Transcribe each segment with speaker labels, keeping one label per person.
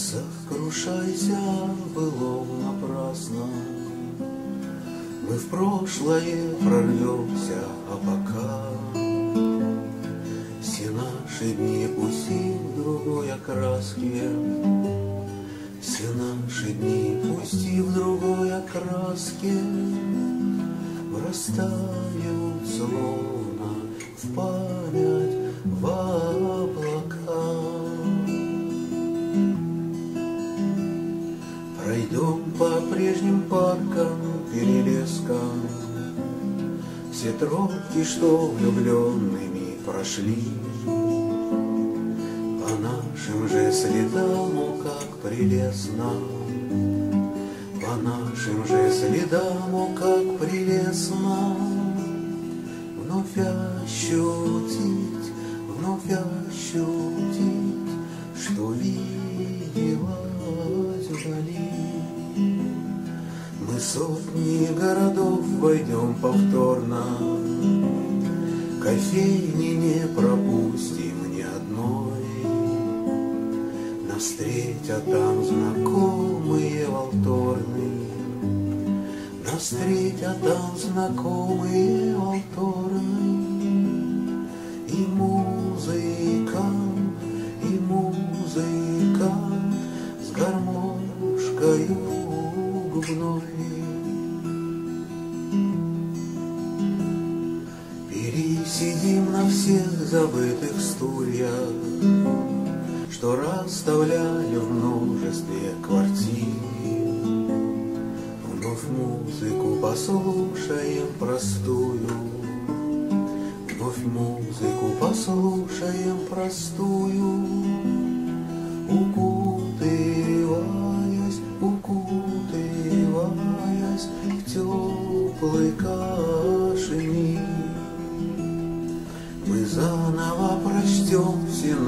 Speaker 1: сокрушайся, было напрасно. Мы в прошлое прорвемся, а пока Все наши дни в другой окраске, Все наши дни пусти в другой окраске, Врастают словно в память Все тропки, что влюбленными прошли. По нашим же следам, о, как прелестно, По нашим же следам, о, как прелестно, Вновь ощутить, вновь ощутить, Что виделось вдали. Сотни городов войдем повторно, Кофейни не пропустим ни одной. Нас встретят там знакомые волторны, Нас встретят там знакомые волторны. И музыка, Пересидим на всех забытых стульях, Что расставляли в множестве квартир. Вновь музыку послушаем простую, Вновь музыку послушаем простую, Укутываясь,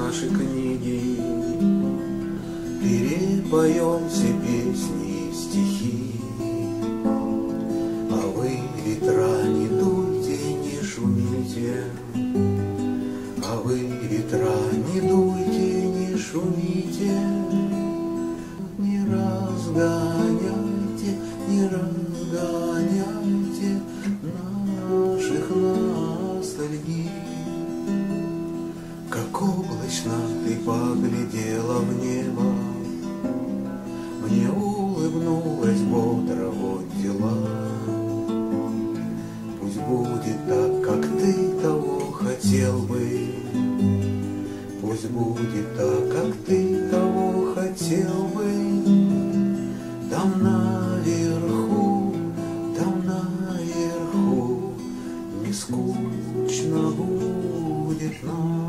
Speaker 1: наши книги, Перепоем все песни и стихи. А вы, ветра, не дуйте, не шумите, А вы, ветра, не дуйте, не шумите, Не разгоняйте, не разгоняйте Точно ты поглядела в небо, Мне улыбнулась бодро вот дела. Пусть будет так, как ты того хотел бы, Пусть будет так, как ты того хотел бы, Там наверху, там наверху Не скучно будет нам.